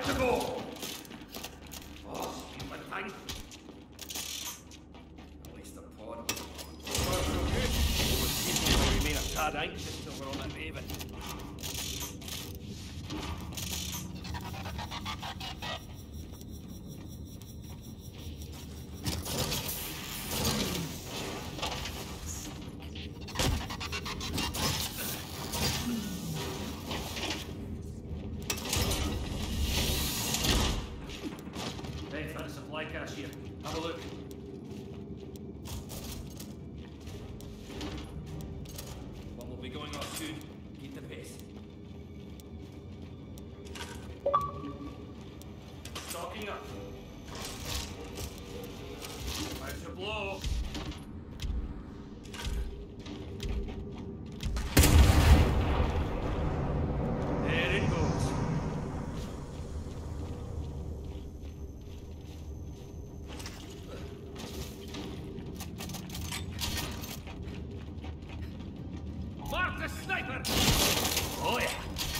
Tactical! picking up. Time to blow. Mark the sniper! Oh yeah!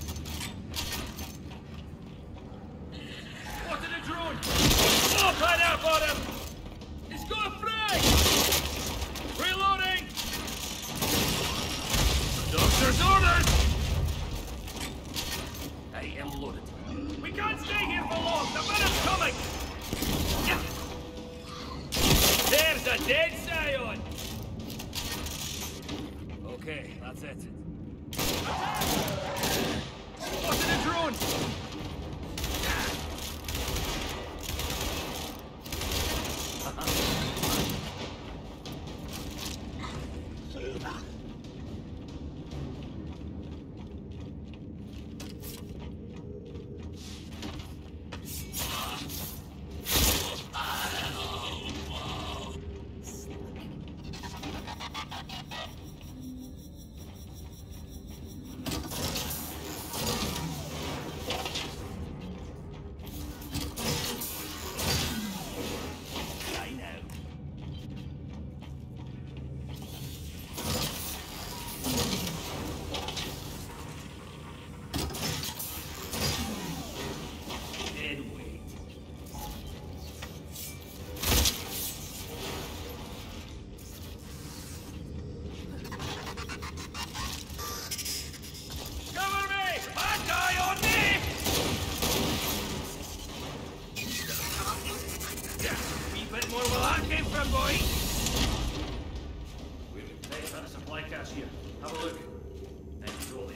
Okay, that's it. Attack! What's in the drone?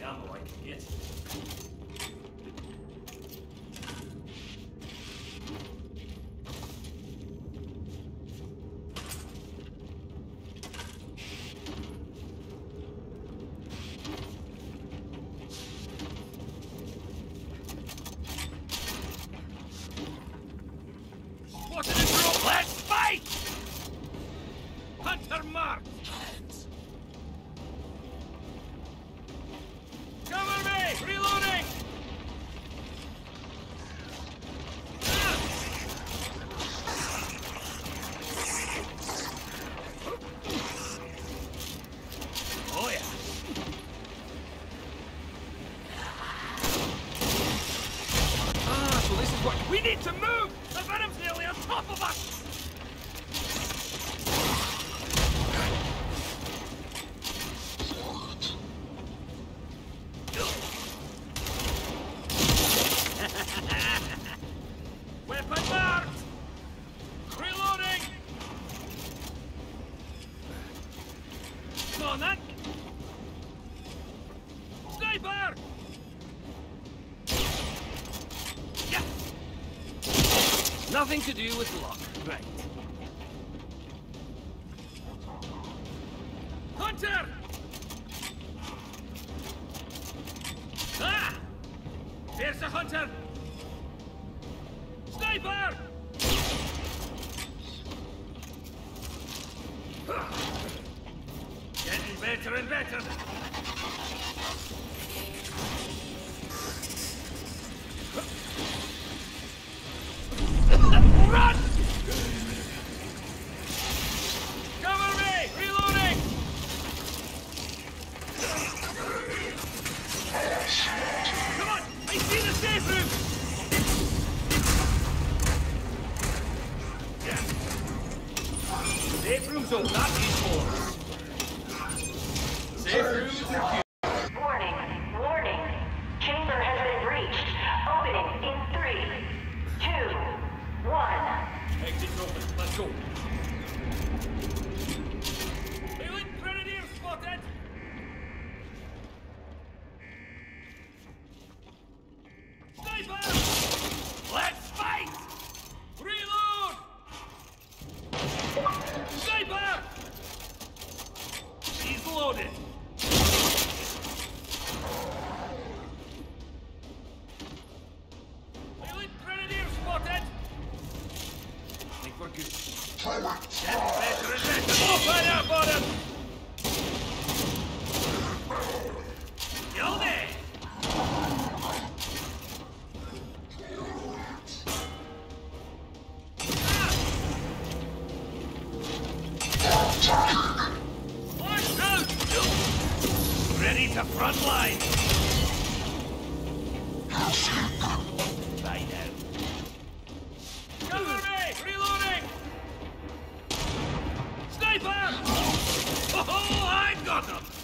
ammo I can get. Spotted let's fight! Hunter marked! move! The venom's nearly on top of us! Nothing to do with luck. Right. Hunter! Ah! There's a hunter! Sniper! Getting better and better. Safe room's open, not these floors. Safe room secure. Sniper! Oh, I've got them!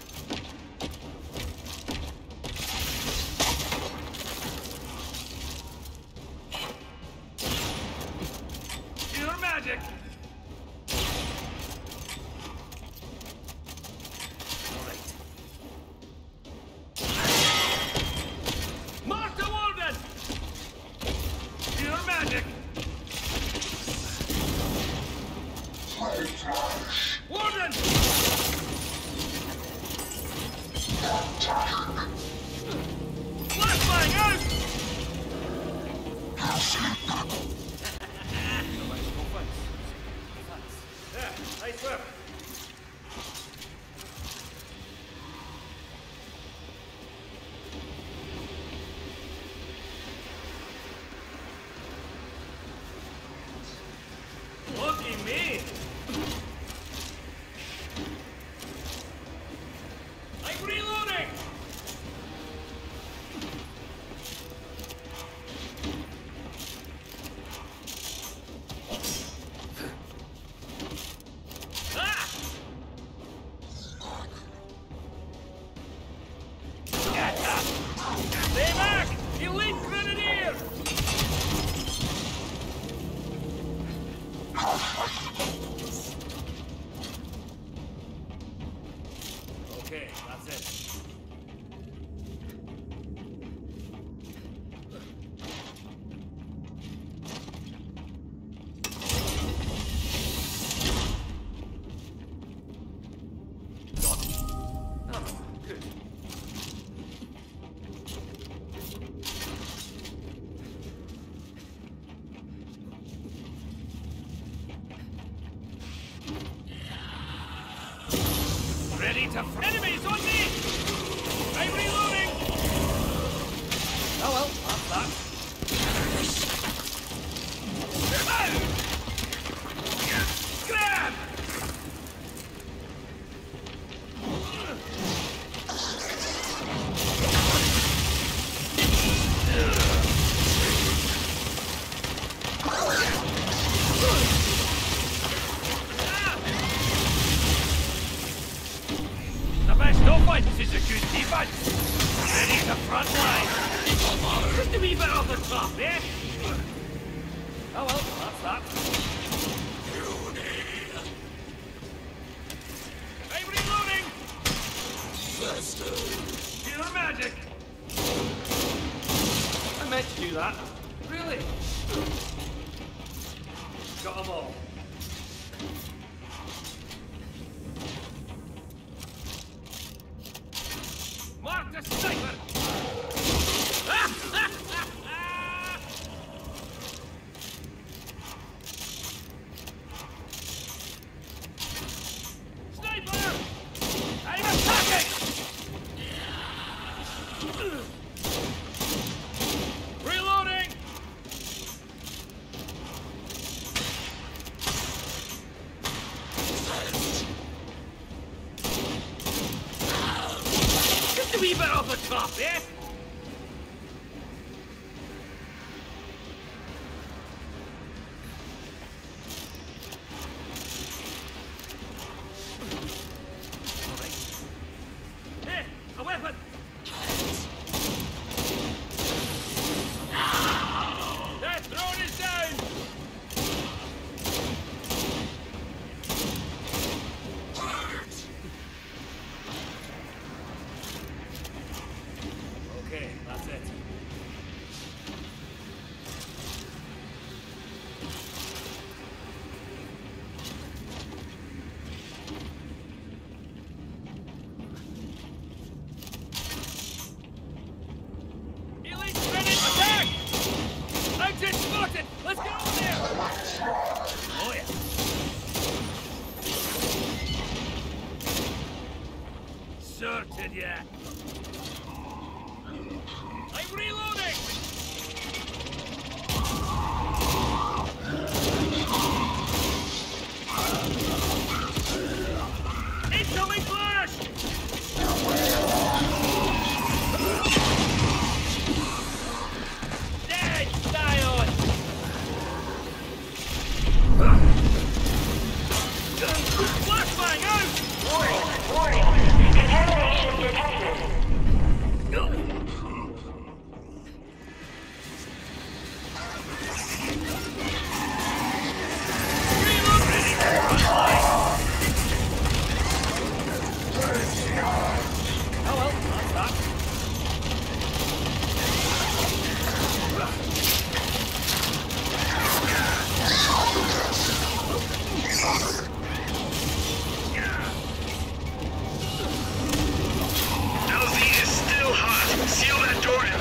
Ready to front line. Just a wee bit off the top, eh? Oh well, that's that. I'm reloading! Pure magic! I meant to do that. Really? Got them all. Mark the sniper! Sniper! I'm attacking! Reloading! A wee off the top, eh? Jordan.